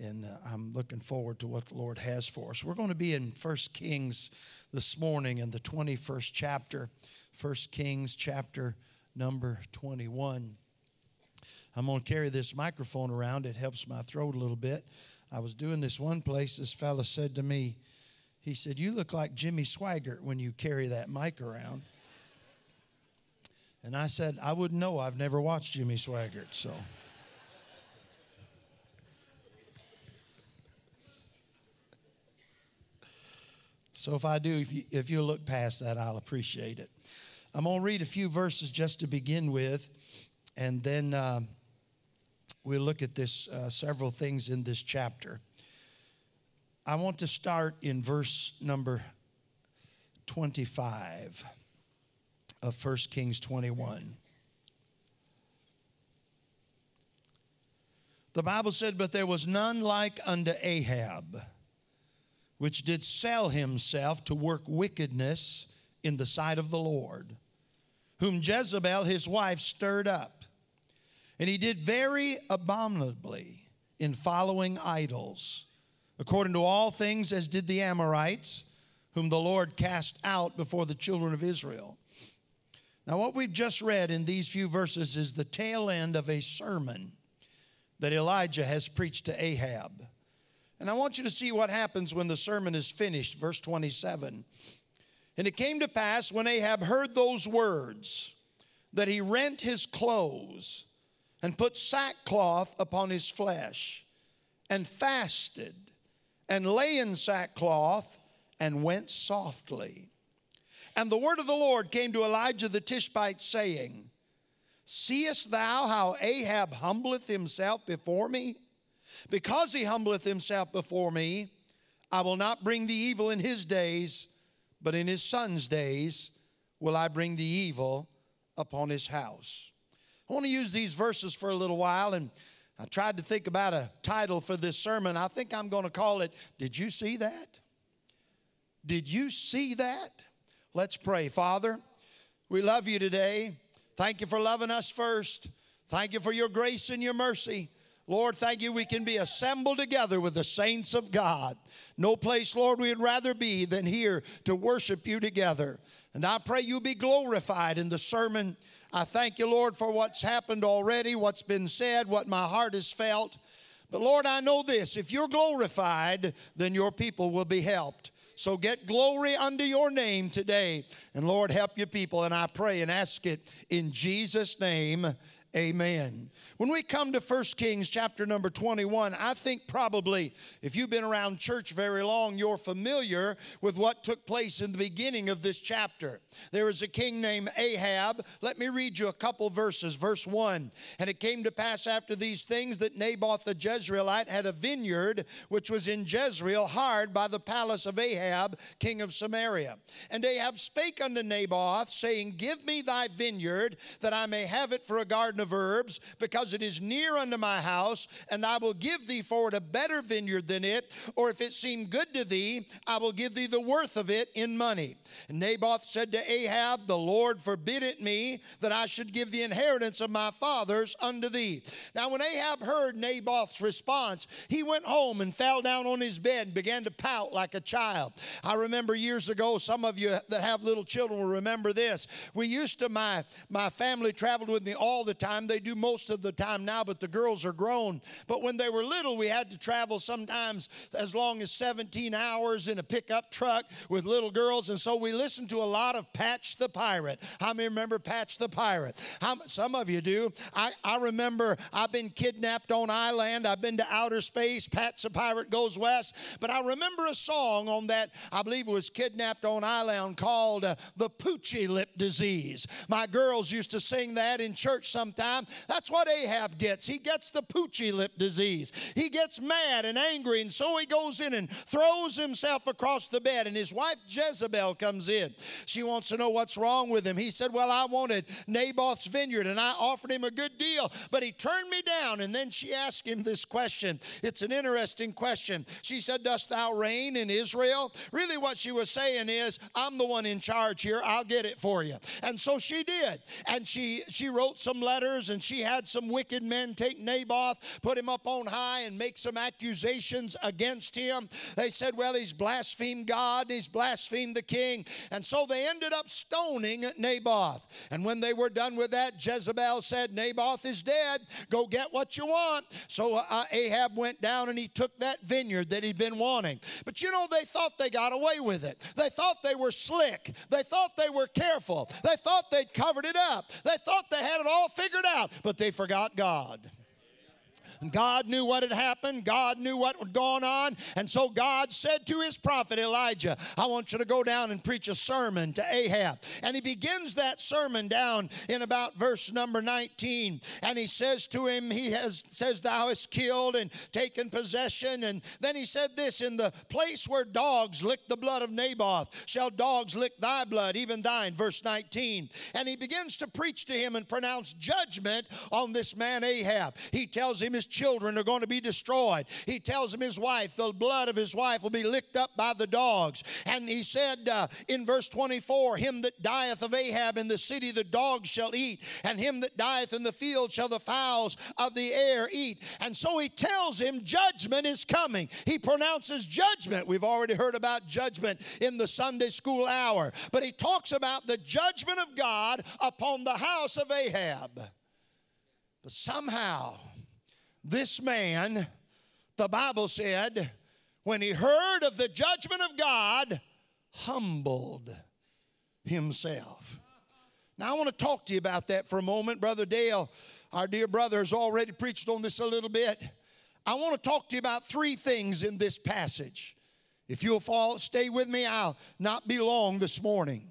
and uh, I'm looking forward to what the Lord has for us. We're going to be in First Kings this morning in the 21st chapter, First Kings chapter number 21. I'm going to carry this microphone around. It helps my throat a little bit. I was doing this one place. This fella said to me, he said, You look like Jimmy Swaggart when you carry that mic around. And I said, I wouldn't know. I've never watched Jimmy Swaggart, so. So if I do, if you, if you look past that, I'll appreciate it. I'm going to read a few verses just to begin with, and then uh, we'll look at this uh, several things in this chapter. I want to start in verse number 25 of 1 Kings 21. The Bible said, But there was none like unto Ahab, which did sell himself to work wickedness in the sight of the Lord, whom Jezebel his wife stirred up. And he did very abominably in following idols, according to all things as did the Amorites, whom the Lord cast out before the children of Israel. Now, what we've just read in these few verses is the tail end of a sermon that Elijah has preached to Ahab. And I want you to see what happens when the sermon is finished, verse 27. And it came to pass when Ahab heard those words that he rent his clothes and put sackcloth upon his flesh and fasted and lay in sackcloth and went softly. And the word of the Lord came to Elijah the Tishbite, saying, Seest thou how Ahab humbleth himself before me? Because he humbleth himself before me, I will not bring the evil in his days, but in his son's days will I bring the evil upon his house. I want to use these verses for a little while, and I tried to think about a title for this sermon. I think I'm going to call it, Did You See That? Did you see that? Let's pray. Father, we love you today. Thank you for loving us first. Thank you for your grace and your mercy. Lord, thank you we can be assembled together with the saints of God. No place, Lord, we'd rather be than here to worship you together. And I pray you be glorified in the sermon. I thank you, Lord, for what's happened already, what's been said, what my heart has felt. But Lord, I know this if you're glorified, then your people will be helped. So get glory unto your name today. And Lord, help your people. And I pray and ask it in Jesus' name. Amen. When we come to 1 Kings chapter number 21, I think probably if you've been around church very long, you're familiar with what took place in the beginning of this chapter. There was a king named Ahab. Let me read you a couple verses. Verse 1 And it came to pass after these things that Naboth the Jezreelite had a vineyard which was in Jezreel, hard by the palace of Ahab, king of Samaria. And Ahab spake unto Naboth, saying, Give me thy vineyard, that I may have it for a garden of herbs, because it is near unto my house, and I will give thee for it a better vineyard than it. Or if it seem good to thee, I will give thee the worth of it in money. And Naboth said to Ahab, The Lord forbid it me that I should give the inheritance of my fathers unto thee. Now, when Ahab heard Naboth's response, he went home and fell down on his bed and began to pout like a child. I remember years ago, some of you that have little children will remember this. We used to, my, my family traveled with me all the time time. They do most of the time now, but the girls are grown. But when they were little, we had to travel sometimes as long as 17 hours in a pickup truck with little girls. And so we listened to a lot of Patch the Pirate. How many remember Patch the Pirate? How, some of you do. I, I remember I've been kidnapped on island. I've been to outer space. Patch the Pirate goes west. But I remember a song on that, I believe it was Kidnapped on Island called uh, The Poochie Lip Disease. My girls used to sing that in church sometimes time. That's what Ahab gets. He gets the poochie lip disease. He gets mad and angry, and so he goes in and throws himself across the bed. And his wife Jezebel comes in. She wants to know what's wrong with him. He said, Well, I wanted Naboth's vineyard, and I offered him a good deal, but he turned me down. And then she asked him this question. It's an interesting question. She said, Dost thou reign in Israel? Really, what she was saying is, I'm the one in charge here. I'll get it for you. And so she did. And she she wrote some letters matters, and she had some wicked men take Naboth, put him up on high, and make some accusations against him. They said, Well, he's blasphemed God, he's blasphemed the king. And so they ended up stoning Naboth. And when they were done with that, Jezebel said, Naboth is dead. Go get what you want. So uh, Ahab went down and he took that vineyard that he'd been wanting. But you know, they thought they got away with it. They thought they were slick. They thought they were careful. They thought they'd covered it up. They thought they had it all figured out, but they forgot God. God knew what had happened. God knew what had gone on. And so God said to his prophet Elijah, I want you to go down and preach a sermon to Ahab. And he begins that sermon down in about verse number 19. And he says to him, He has says, Thou hast killed and taken possession. And then he said this in the place where dogs lick the blood of Naboth, shall dogs lick thy blood, even thine, verse 19. And he begins to preach to him and pronounce judgment on this man Ahab. He tells him his children are going to be destroyed. He tells him his wife, the blood of his wife will be licked up by the dogs. And he said uh, in verse 24, Him that dieth of Ahab in the city the dogs shall eat, and him that dieth in the field shall the fowls of the air eat. And so he tells him judgment is coming. He pronounces judgment. We've already heard about judgment in the Sunday school hour, but he talks about the judgment of God upon the house of Ahab. But somehow, this man, the Bible said, when he heard of the judgment of God, humbled himself. Now, I want to talk to you about that for a moment. Brother Dale, our dear brother, has already preached on this a little bit. I want to talk to you about three things in this passage. If you'll stay with me, I'll not be long this morning.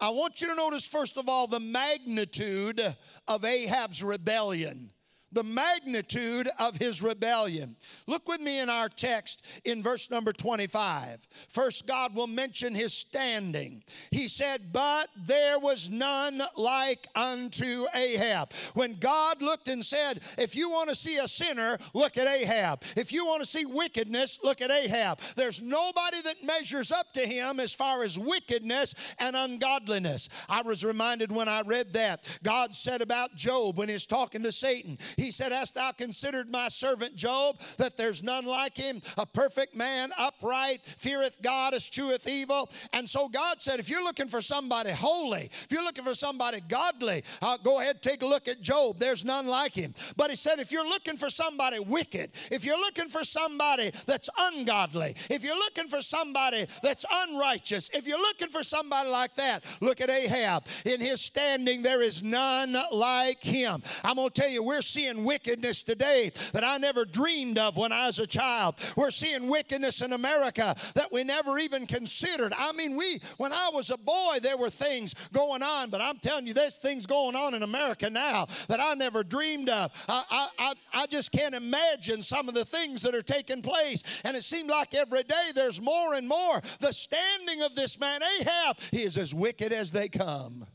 I want you to notice, first of all, the magnitude of Ahab's rebellion the magnitude of his rebellion. Look with me in our text in verse number 25. First, God will mention his standing. He said, But there was none like unto Ahab. When God looked and said, If you want to see a sinner, look at Ahab. If you want to see wickedness, look at Ahab. There's nobody that measures up to him as far as wickedness and ungodliness. I was reminded when I read that, God said about Job when he's talking to Satan, he said, Hast thou considered my servant Job, that there's none like him, a perfect man, upright, feareth God, escheweth evil? And so God said, If you're looking for somebody holy, if you're looking for somebody godly, uh, go ahead, take a look at Job. There's none like him. But he said, If you're looking for somebody wicked, if you're looking for somebody that's ungodly, if you're looking for somebody that's unrighteous, if you're looking for somebody like that, look at Ahab. In his standing, there is none like him. I'm going to tell you, we're seeing seeing wickedness today that I never dreamed of when I was a child. We're seeing wickedness in America that we never even considered. I mean, we, when I was a boy, there were things going on, but I'm telling you, there's things going on in America now that I never dreamed of. I, I, I just can't imagine some of the things that are taking place. And it seems like every day there's more and more. The standing of this man, Ahab, he is as wicked as they come.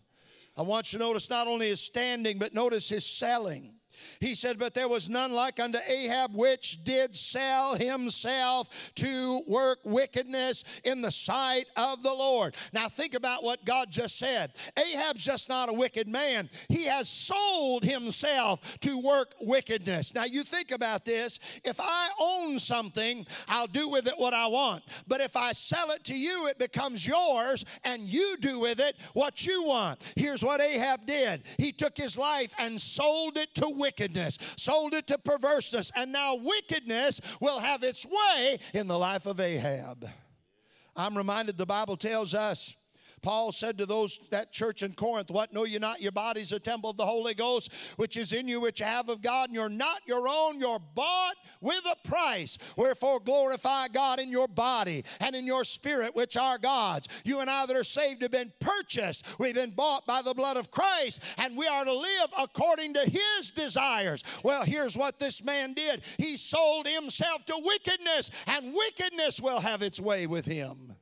I want you to notice not only his standing, but notice his selling. He said, But there was none like unto Ahab, which did sell himself to work wickedness in the sight of the Lord. Now, think about what God just said. Ahab's just not a wicked man, he has sold himself to work wickedness. Now, you think about this. If I own something, I'll do with it what I want. But if I sell it to you, it becomes yours, and you do with it what you want. Here's what Ahab did he took his life and sold it to wickedness wickedness, sold it to perverseness, and now wickedness will have its way in the life of Ahab. I'm reminded the Bible tells us Paul said to those that church in Corinth, What know you not? Your body's a temple of the Holy Ghost, which is in you, which you have of God, and you're not your own, you're bought with a price. Wherefore glorify God in your body and in your spirit, which are God's. You and I that are saved have been purchased. We've been bought by the blood of Christ, and we are to live according to his desires. Well, here's what this man did. He sold himself to wickedness, and wickedness will have its way with him.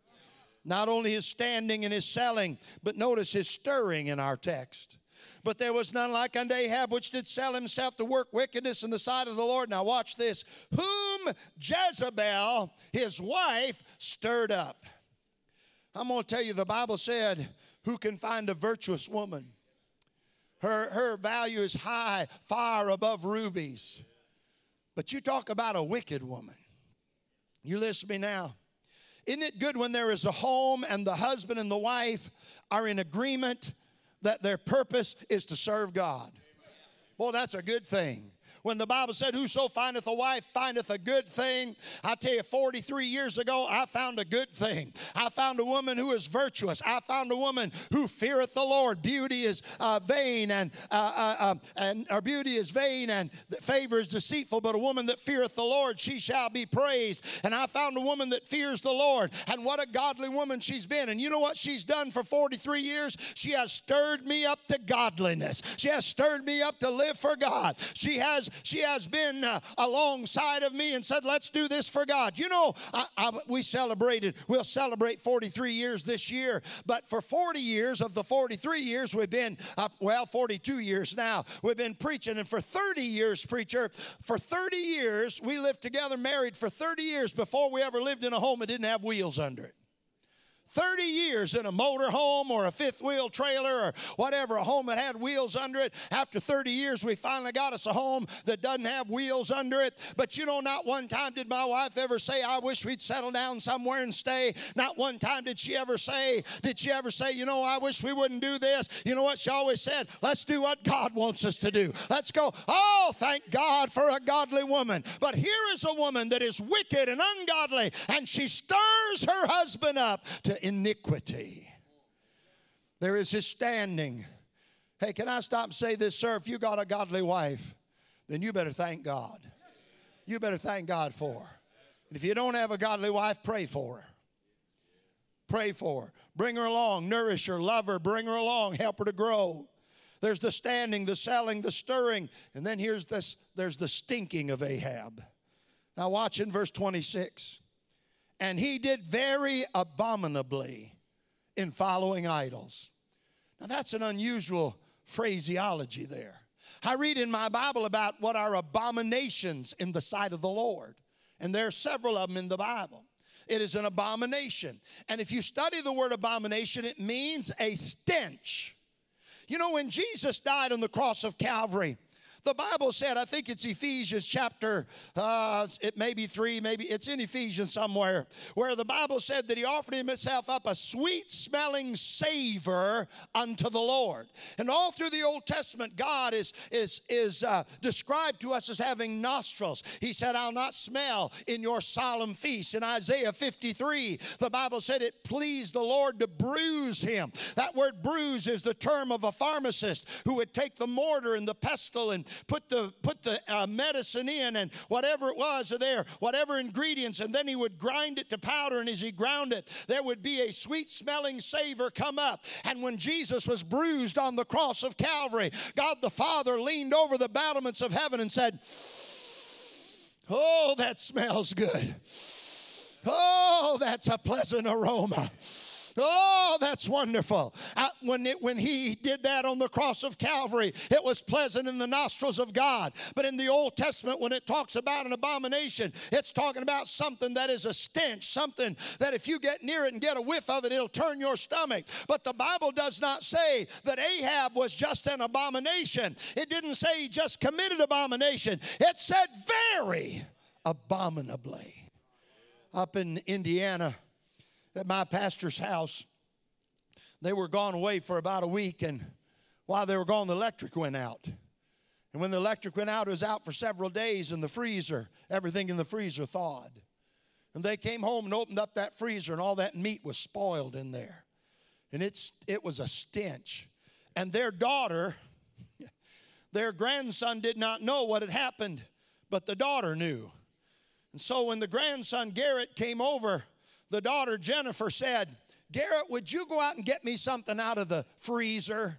Not only his standing and his selling, but notice his stirring in our text. But there was none like unto Ahab, which did sell himself to work wickedness in the sight of the Lord. Now, watch this. Whom Jezebel, his wife, stirred up. I'm going to tell you, the Bible said, Who can find a virtuous woman? Her, her value is high, far above rubies. But you talk about a wicked woman. You listen to me now. Isn't it good when there is a home and the husband and the wife are in agreement that their purpose is to serve God? Boy, that's a good thing when the Bible said, Whoso findeth a wife findeth a good thing. I tell you, 43 years ago, I found a good thing. I found a woman who is virtuous. I found a woman who feareth the Lord. Beauty is uh, vain, and, uh, uh, uh and our beauty is vain, and favor is deceitful, but a woman that feareth the Lord, she shall be praised. And I found a woman that fears the Lord, and what a godly woman she's been. And you know what she's done for 43 years? She has stirred me up to godliness. She has stirred me up to live for God. She has she has been uh, alongside of me and said, Let's do this for God. You know, I, I, we celebrated, we'll celebrate 43 years this year, but for 40 years of the 43 years, we've been, uh, well, 42 years now, we've been preaching. And for 30 years, preacher, for 30 years, we lived together, married for 30 years before we ever lived in a home that didn't have wheels under it. 30 years in a motor home or a fifth wheel trailer or whatever, a home that had wheels under it. After 30 years, we finally got us a home that doesn't have wheels under it. But you know, not one time did my wife ever say, I wish we'd settle down somewhere and stay. Not one time did she ever say, did she ever say, you know, I wish we wouldn't do this. You know what? She always said, let's do what God wants us to do. Let's go. Oh, thank God for a godly woman. But here is a woman that is wicked and ungodly, and she stirs her husband up to iniquity. There is his standing. Hey, can I stop and say this, sir? If you got a godly wife, then you better thank God. You better thank God for her. And if you don't have a godly wife, pray for her. Pray for her. Bring her along, nourish her, love her, bring her along, help her to grow. There's the standing, the selling, the stirring, and then here's this there's the stinking of Ahab. Now watch in verse 26 and he did very abominably in following idols. Now, that's an unusual phraseology there. I read in my Bible about what are abominations in the sight of the Lord, and there are several of them in the Bible. It is an abomination. And if you study the word abomination, it means a stench. You know, when Jesus died on the cross of Calvary, the Bible said, I think it's Ephesians chapter, uh, it may be three, maybe it's in Ephesians somewhere, where the Bible said that he offered himself up a sweet smelling savor unto the Lord. And all through the Old Testament, God is, is, is uh, described to us as having nostrils. He said, I'll not smell in your solemn feast. In Isaiah 53, the Bible said it pleased the Lord to bruise him. That word bruise is the term of a pharmacist who would take the mortar and the pestle and put the put the uh, medicine in and whatever it was or there, whatever ingredients, and then he would grind it to powder. And as he ground it, there would be a sweet smelling savor come up. And when Jesus was bruised on the cross of Calvary, God the Father leaned over the battlements of heaven and said, Oh, that smells good. Oh, that's a pleasant aroma. Oh, that's wonderful. Uh, when, it, when he did that on the cross of Calvary, it was pleasant in the nostrils of God. But in the Old Testament, when it talks about an abomination, it's talking about something that is a stench, something that if you get near it and get a whiff of it, it'll turn your stomach. But the Bible does not say that Ahab was just an abomination, it didn't say he just committed abomination, it said very abominably. Up in Indiana, at my pastor's house. They were gone away for about a week, and while they were gone, the electric went out. And when the electric went out, it was out for several days, and the freezer, everything in the freezer thawed. And they came home and opened up that freezer, and all that meat was spoiled in there. And it's, it was a stench. And their daughter, their grandson did not know what had happened, but the daughter knew. And so when the grandson Garrett came over, the daughter Jennifer said, Garrett, would you go out and get me something out of the freezer?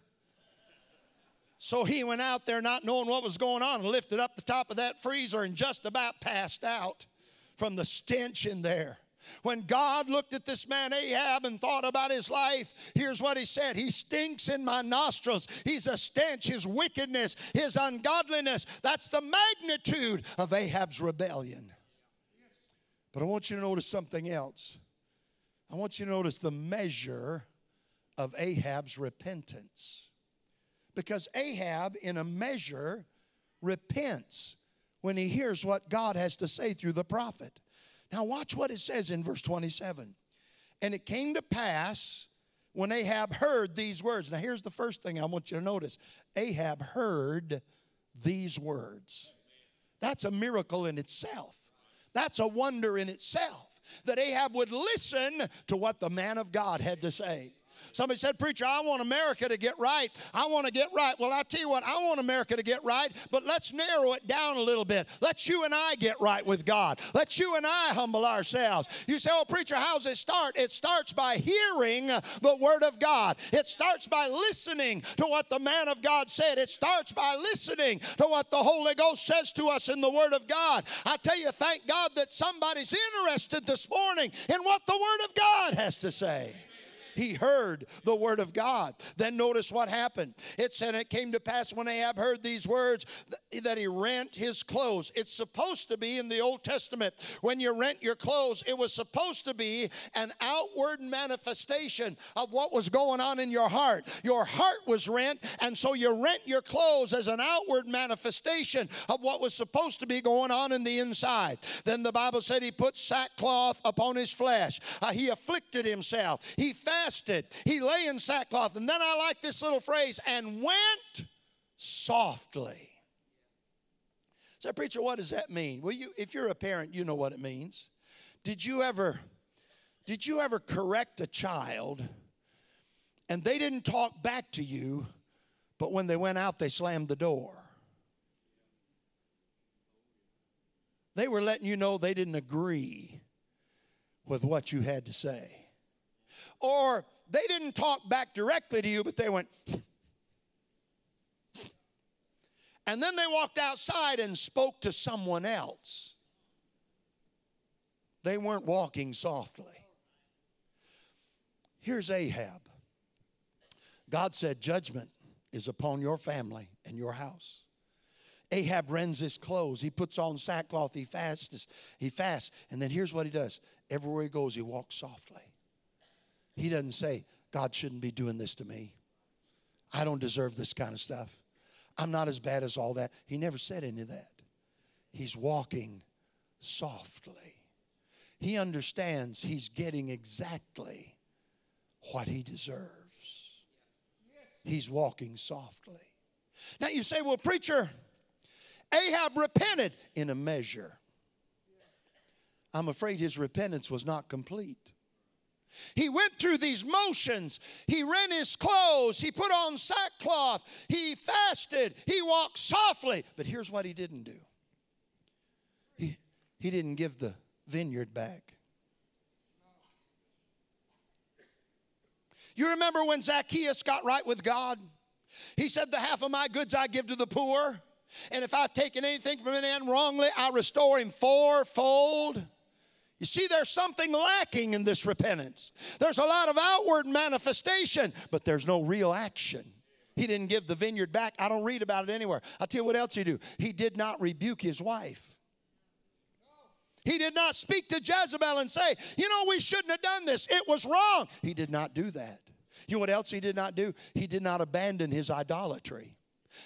So he went out there not knowing what was going on and lifted up the top of that freezer and just about passed out from the stench in there. When God looked at this man Ahab and thought about his life, here's what he said He stinks in my nostrils. He's a stench. His wickedness, his ungodliness, that's the magnitude of Ahab's rebellion. But I want you to notice something else. I want you to notice the measure of Ahab's repentance. Because Ahab, in a measure, repents when he hears what God has to say through the prophet. Now, watch what it says in verse 27. And it came to pass when Ahab heard these words. Now, here's the first thing I want you to notice Ahab heard these words. That's a miracle in itself. That's a wonder in itself that Ahab would listen to what the man of God had to say. Somebody said, Preacher, I want America to get right. I want to get right. Well, I tell you what, I want America to get right, but let's narrow it down a little bit. Let's you and I get right with God. Let's you and I humble ourselves. You say, Oh, preacher, how's it start? It starts by hearing the word of God. It starts by listening to what the man of God said. It starts by listening to what the Holy Ghost says to us in the word of God. I tell you, thank God that somebody's interested this morning in what the word of God has to say. He heard the word of God. Then notice what happened. It said, It came to pass when Ahab heard these words that he rent his clothes. It's supposed to be in the Old Testament when you rent your clothes, it was supposed to be an outward manifestation of what was going on in your heart. Your heart was rent, and so you rent your clothes as an outward manifestation of what was supposed to be going on in the inside. Then the Bible said he put sackcloth upon his flesh, uh, he afflicted himself, he fasted fasted. He lay in sackcloth. And then I like this little phrase, and went softly. So, preacher, what does that mean? Well, you, if you're a parent, you know what it means. Did you ever, did you ever correct a child and they didn't talk back to you, but when they went out, they slammed the door? They were letting you know they didn't agree with what you had to say. Or they didn't talk back directly to you, but they went, and then they walked outside and spoke to someone else. They weren't walking softly. Here's Ahab. God said, Judgment is upon your family and your house. Ahab rends his clothes. He puts on sackcloth. He fasts. He fasts. And then here's what he does. Everywhere he goes, he walks softly. He doesn't say, God shouldn't be doing this to me. I don't deserve this kind of stuff. I'm not as bad as all that. He never said any of that. He's walking softly. He understands he's getting exactly what he deserves. He's walking softly. Now you say, well, preacher, Ahab repented in a measure. I'm afraid his repentance was not complete. He went through these motions. He rent his clothes. He put on sackcloth. He fasted. He walked softly. But here's what he didn't do he, he didn't give the vineyard back. You remember when Zacchaeus got right with God? He said, The half of my goods I give to the poor. And if I've taken anything from any man wrongly, I restore him fourfold. You see, there's something lacking in this repentance. There's a lot of outward manifestation, but there's no real action. He didn't give the vineyard back. I don't read about it anywhere. I'll tell you what else he do. He did not rebuke his wife. He did not speak to Jezebel and say, you know, we shouldn't have done this. It was wrong. He did not do that. You know what else he did not do? He did not abandon his idolatry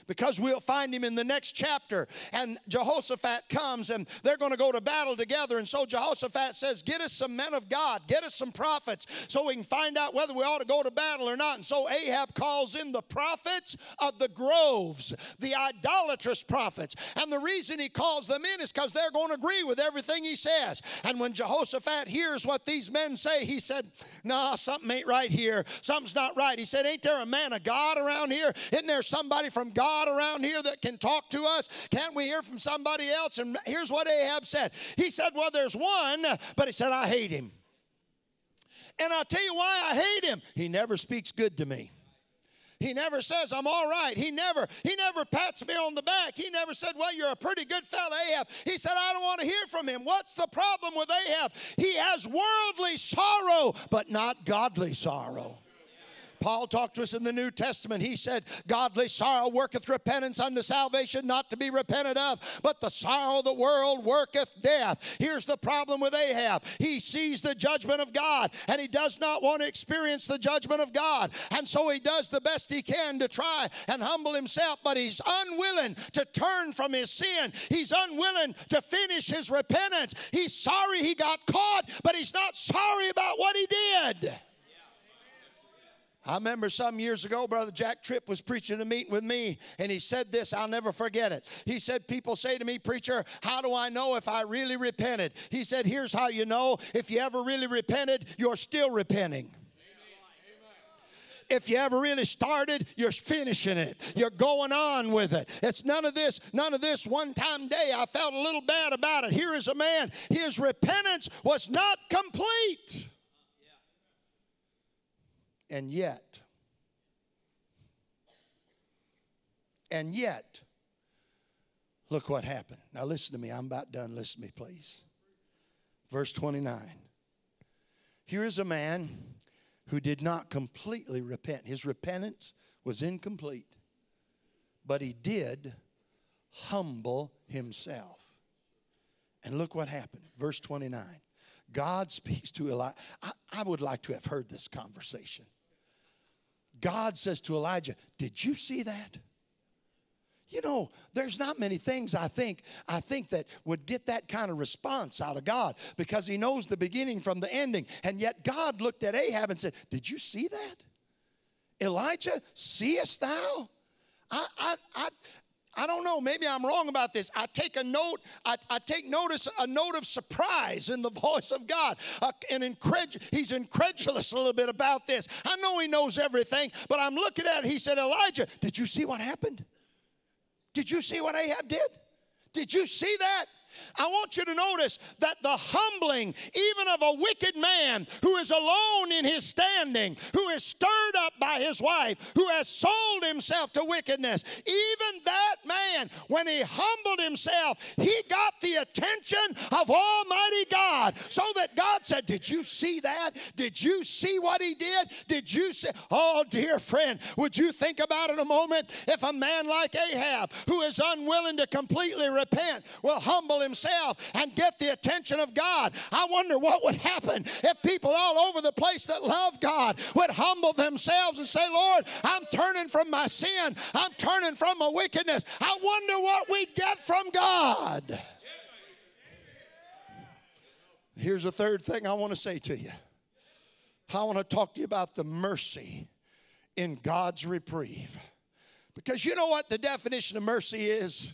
because we'll find him in the next chapter. And Jehoshaphat comes and they're going to go to battle together. And so Jehoshaphat says, Get us some men of God, get us some prophets so we can find out whether we ought to go to battle or not. And so Ahab calls in the prophets of the groves, the idolatrous prophets. And the reason he calls them in is because they're going to agree with everything he says. And when Jehoshaphat hears what these men say, he said, Nah, something ain't right here. Something's not right. He said, Ain't there a man of God around here? Isn't there somebody from God around here that can talk to us? Can't we hear from somebody else? And here's what Ahab said He said, Well, there's one, but he said, I hate him. And I'll tell you why I hate him. He never speaks good to me. He never says I'm all right. He never he never pats me on the back. He never said, "Well, you're a pretty good fellow, Ahab." He said, "I don't want to hear from him." What's the problem with Ahab? He has worldly sorrow, but not godly sorrow. Paul talked to us in the New Testament. He said, Godly sorrow worketh repentance unto salvation, not to be repented of, but the sorrow of the world worketh death. Here's the problem with Ahab he sees the judgment of God, and he does not want to experience the judgment of God. And so he does the best he can to try and humble himself, but he's unwilling to turn from his sin. He's unwilling to finish his repentance. He's sorry he got caught, but he's not sorry about what he did. I remember some years ago, Brother Jack Tripp was preaching a meeting with me, and he said this, I'll never forget it. He said, People say to me, Preacher, how do I know if I really repented? He said, Here's how you know if you ever really repented, you're still repenting if you ever really started, you're finishing it. You're going on with it. It's none of this, none of this one time day. I felt a little bad about it. Here is a man, his repentance was not complete. And yet, and yet, look what happened. Now, listen to me. I'm about done. Listen to me, please. Verse 29. Here is a man who did not completely repent. His repentance was incomplete, but he did humble himself. And look what happened. Verse 29. God speaks to Elijah. I, I, would like to have heard this conversation. God says to Elijah, Did you see that? You know, there's not many things I think I think that would get that kind of response out of God because he knows the beginning from the ending. And yet God looked at Ahab and said, "Did you see that? Elijah, seest thou?" I I I I don't know, maybe I'm wrong about this. I take a note, I, I take notice, a note of surprise in the voice of God. Uh, and he's incredulous a little bit about this. I know he knows everything, but I'm looking at it. He said, Elijah, did you see what happened? Did you see what Ahab did? Did you see that? I want you to notice that the humbling, even of a wicked man who is alone in his standing, who is stirred up by his wife, who has sold himself to wickedness, even that man, when he humbled himself, he got the attention of Almighty God. So that God said, Did you see that? Did you see what he did? Did you see? Oh, dear friend, would you think about it a moment if a man like Ahab, who is unwilling to completely repent, will humble himself and get the attention of God? I wonder what would happen if people all over the place that love God would humble themselves and say, Lord, I'm turning from my sin, I'm turning from my wickedness. I wonder what we'd get from God. Here's a third thing I want to say to you. I want to talk to you about the mercy in God's reprieve. Because you know what the definition of mercy is?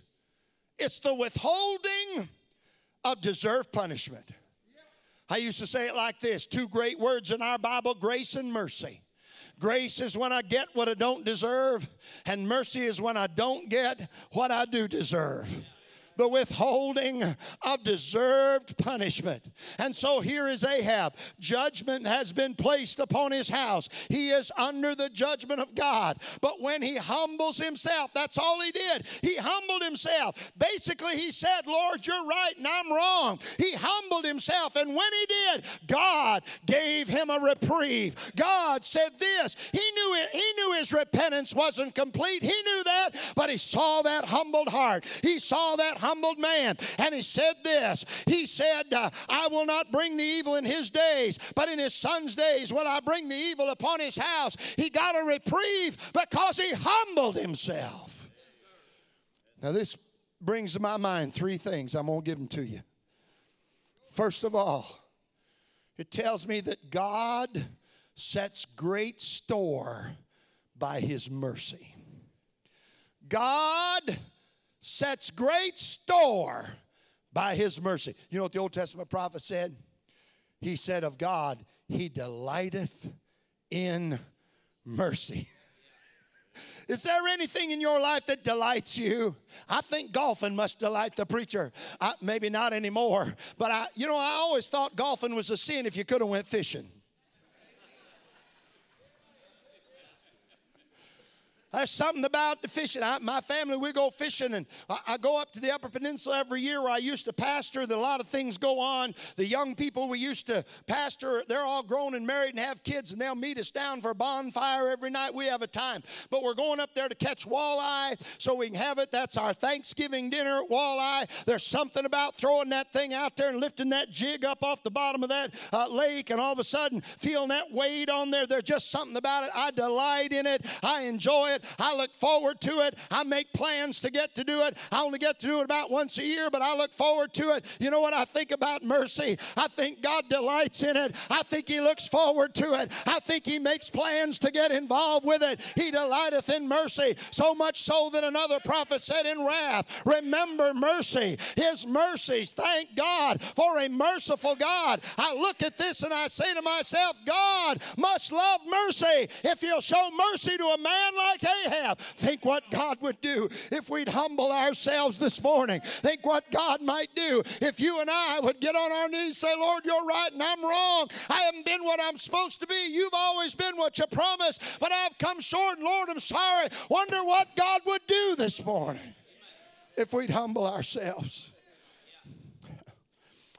It's the withholding of deserved punishment. I used to say it like this two great words in our Bible grace and mercy. Grace is when I get what I don't deserve, and mercy is when I don't get what I do deserve the withholding of deserved punishment. And so here is Ahab. Judgment has been placed upon his house. He is under the judgment of God. But when he humbles himself, that's all he did. He humbled himself. Basically, he said, Lord, you're right and I'm wrong. He humbled himself. And when he did, God gave him a reprieve. God said this. He knew it, he knew his repentance wasn't complete. He knew that, but he saw that humbled heart. He saw that humbled man. And he said this He said, uh, I will not bring the evil in his days, but in his son's days will I bring the evil upon his house. He got a reprieve because he humbled himself. Now, this brings to my mind three things. I'm going to give them to you. First of all, it tells me that God sets great store by his mercy. God sets great store by his mercy. You know what the Old Testament prophet said? He said of God, He delighteth in mercy. Is there anything in your life that delights you? I think golfing must delight the preacher. I, maybe not anymore, but I, you know, I always thought golfing was a sin if you could have went fishing. There's something about the fishing. I, my family, we go fishing, and I, I, go up to the Upper Peninsula every year where I used to pastor. That a lot of things go on. The young people we used to pastor, they're all grown and married and have kids, and they'll meet us down for a bonfire every night. We have a time. But we're going up there to catch walleye so we can have it. That's our Thanksgiving dinner, walleye. There's something about throwing that thing out there and lifting that jig up off the bottom of that uh, lake, and all of a sudden feeling that weight on there. There's just something about it. I delight in it. I enjoy it. I look forward to it. I make plans to get to do it. I only get to do it about once a year, but I look forward to it. You know what I think about mercy? I think God delights in it. I think He looks forward to it. I think He makes plans to get involved with it. He delighteth in mercy, so much so that another prophet said in wrath, Remember mercy, His mercies. Thank God for a merciful God. I look at this and I say to myself, God must love mercy if He'll show mercy to a man like Think what God would do if we'd humble ourselves this morning. Think what God might do if you and I would get on our knees say, Lord, you're right and I'm wrong. I haven't been what I'm supposed to be. You've always been what you promised, but I've come short. Lord, I'm sorry. Wonder what God would do this morning if we'd humble ourselves.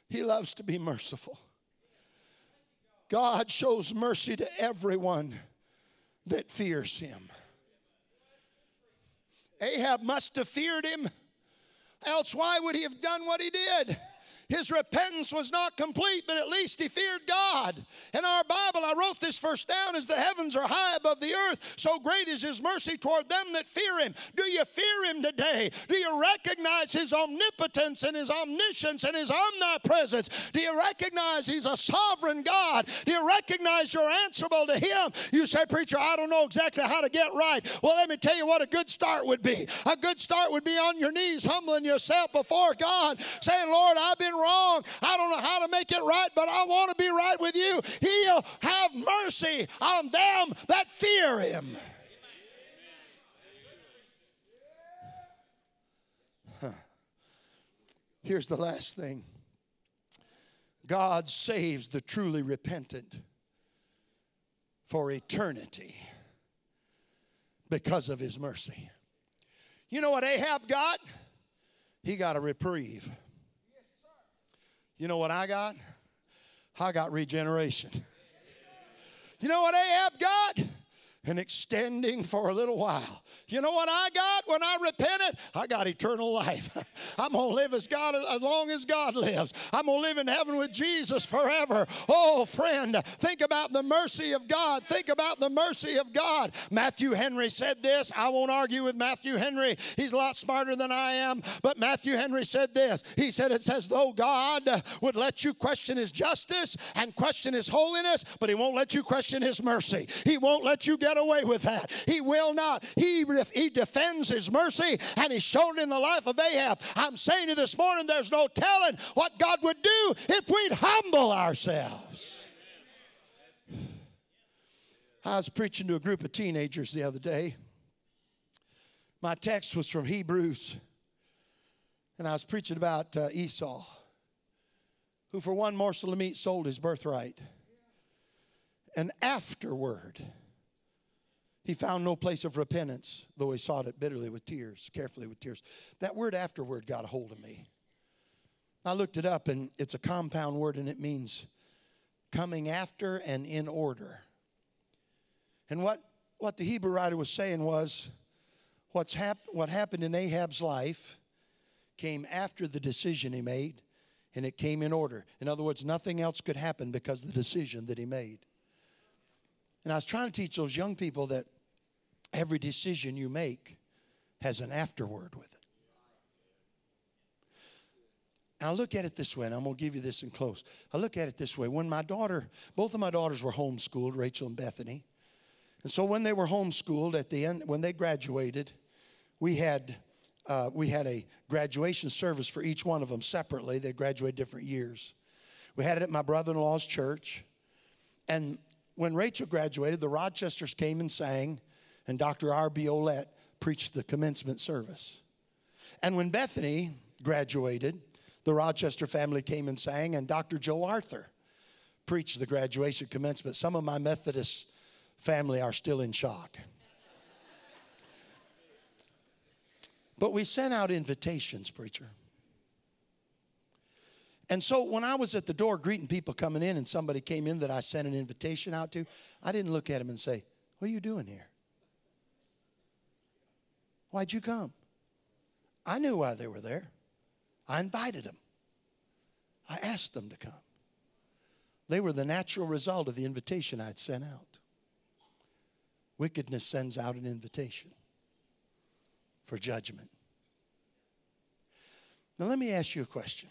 He loves to be merciful. God shows mercy to everyone that fears him. Ahab must have feared him, else, why would he have done what he did? His repentance was not complete, but at least he feared God. In our Bible, I wrote this verse down as the heavens are high above the earth, so great is his mercy toward them that fear him. Do you fear him today? Do you recognize his omnipotence and his omniscience and his omnipresence? Do you recognize he's a sovereign God? Do you recognize you're answerable to him? You say, Preacher, I don't know exactly how to get right. Well, let me tell you what a good start would be. A good start would be on your knees, humbling yourself before God, saying, Lord, I've been wrong. I don't know how to make it right, but I want to be right with you. He'll have mercy on them that fear him. Here's the last thing God saves the truly repentant for eternity because of his mercy. You know what Ahab got? He got a reprieve. You know what I got? I got regeneration. You know what Ahab got? And extending for a little while. You know what I got when I repented? I got eternal life. I'm going to live as God as long as God lives. I'm going to live in heaven with Jesus forever. Oh, friend, think about the mercy of God. Think about the mercy of God. Matthew Henry said this. I won't argue with Matthew Henry. He's a lot smarter than I am, but Matthew Henry said this. He said it says though God would let you question his justice and question his holiness, but he won't let you question his mercy. He won't let you get away with that. He will not. He, he defends his mercy and he's shown in the life of Ahab. I'm saying to this morning, there's no telling what God would do if we'd humble ourselves. I was preaching to a group of teenagers the other day. My text was from Hebrews, and I was preaching about uh, Esau, who for one morsel of meat sold his birthright. And afterward, he found no place of repentance, though he sought it bitterly with tears, carefully with tears. That word afterward got a hold of me. I looked it up, and it's a compound word, and it means coming after and in order. And what, what the Hebrew writer was saying was what's hap- what happened in Ahab's life came after the decision he made, and it came in order. In other words, nothing else could happen because of the decision that he made. And I was trying to teach those young people that every decision you make has an afterword with it. I look at it this way, and I'm going to give you this in close. I look at it this way. When my daughter, both of my daughters were homeschooled, Rachel and Bethany. And so when they were homeschooled, at the end, when they graduated, we had uh, we had a graduation service for each one of them separately. They graduated different years. We had it at my brother-in-law's church, and when Rachel graduated, the Rochesters came and sang and Dr. R.B. Ouellette preached the commencement service. And when Bethany graduated, the Rochester family came and sang, and Dr. Joe Arthur preached the graduation commencement. Some of my Methodist family are still in shock. But we sent out invitations, preacher. And so when I was at the door greeting people coming in and somebody came in that I sent an invitation out to, I didn't look at him and say, What are you doing here? Why'd you come? I knew why they were there. I invited them, I asked them to come. They were the natural result of the invitation I'd sent out. Wickedness sends out an invitation for judgment. Now, let me ask you a question.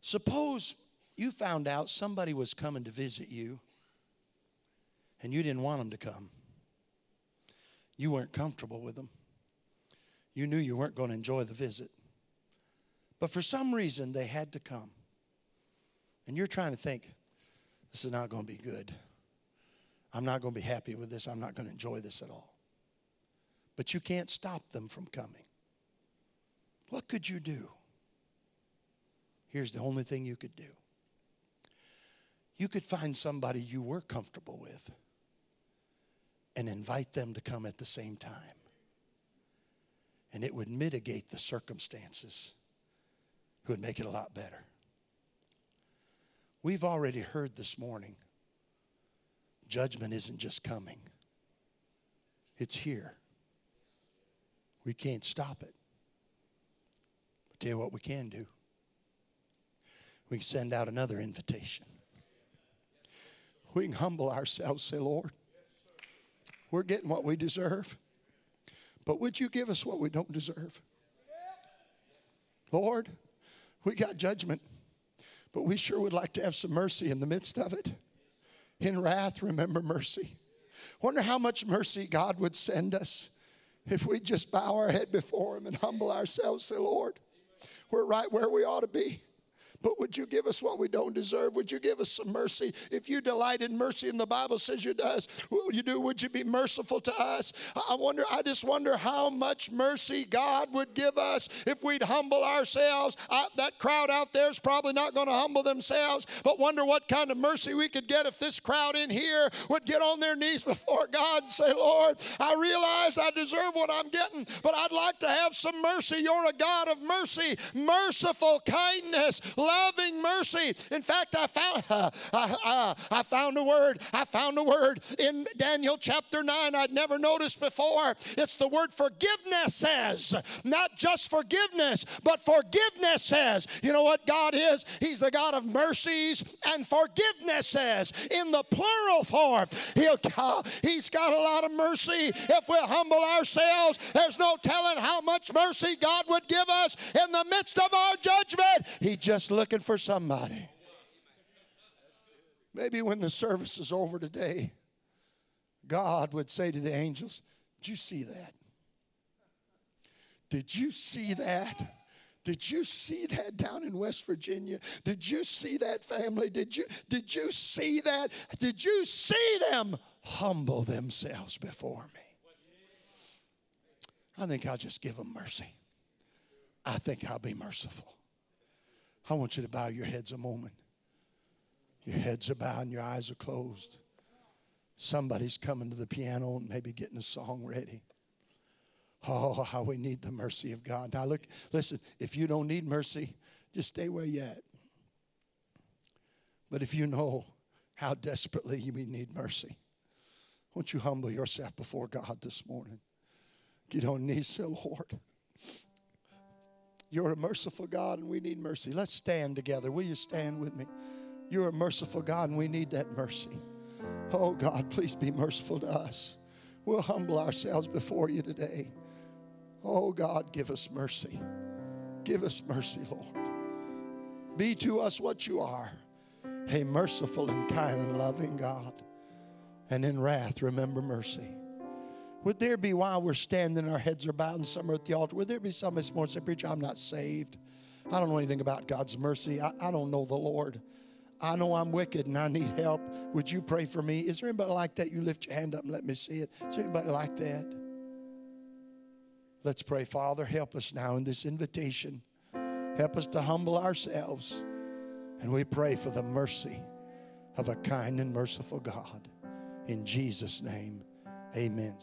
Suppose you found out somebody was coming to visit you and you didn't want them to come. You weren't comfortable with them. You knew you weren't going to enjoy the visit. But for some reason, they had to come. And you're trying to think, this is not going to be good. I'm not going to be happy with this. I'm not going to enjoy this at all. But you can't stop them from coming. What could you do? Here's the only thing you could do you could find somebody you were comfortable with and invite them to come at the same time. And it would mitigate the circumstances, it would make it a lot better. We've already heard this morning judgment isn't just coming, it's here. We can't stop it. But tell you what we can do we can send out another invitation. We can humble ourselves, say, Lord, we're getting what we deserve, but would you give us what we don't deserve? Lord, we got judgment, but we sure would like to have some mercy in the midst of it. In wrath, remember mercy. Wonder how much mercy God would send us if we just bow our head before Him and humble ourselves, say, Lord, we're right where we ought to be. But would you give us what we don't deserve? Would you give us some mercy? If you delight in mercy, and the Bible says you does, what would you do? Would you be merciful to us? I wonder, I just wonder how much mercy God would give us if we'd humble ourselves. I, that crowd out there is probably not going to humble themselves, but wonder what kind of mercy we could get if this crowd in here would get on their knees before God and say, Lord, I realize I deserve what I'm getting, but I'd like to have some mercy. You're a God of mercy, merciful kindness, loving mercy. In fact, I found, uh, I, I found a word. I found a word in Daniel chapter 9 I'd never noticed before. It's the word forgivenesses. Not just forgiveness, but forgivenesses. You know what God is? He's the God of mercies and forgivenesses in the plural form. He'll, he's got a lot of mercy. If we humble ourselves, there's no telling how much mercy God would give us in the midst of our judgment. He just looks looking for somebody. Maybe when the service is over today, God would say to the angels, Did you see that? Did you see that? Did you see that down in West Virginia? Did you see that family? Did you did you see that? Did you see them humble themselves before me? I think I'll just give them mercy. I think I'll be merciful. I want you to bow your heads a moment. Your heads are bowed and your eyes are closed. Somebody's coming to the piano and maybe getting a song ready. Oh, how we need the mercy of God. Now, look, listen, if you don't need mercy, just stay where you're at. But if you know how desperately you need mercy, won't you humble yourself before God this morning? Get on knees, say, Lord. You're a merciful God and we need mercy. Let's stand together. Will you stand with me? You're a merciful God and we need that mercy. Oh God, please be merciful to us. We'll humble ourselves before you today. Oh God, give us mercy. Give us mercy, Lord. Be to us what you are a merciful and kind and loving God. And in wrath, remember mercy. Would there be, while we're standing, our heads are bowed and some are at the altar, would there be some this morning say, Preacher, I'm not saved. I don't know anything about God's mercy. I, I don't know the Lord. I know I'm wicked and I need help. Would you pray for me? Is there anybody like that? You lift your hand up and let me see it. Is there anybody like that? Let's pray, Father. Help us now in this invitation. Help us to humble ourselves. And we pray for the mercy of a kind and merciful God. In Jesus' name, amen.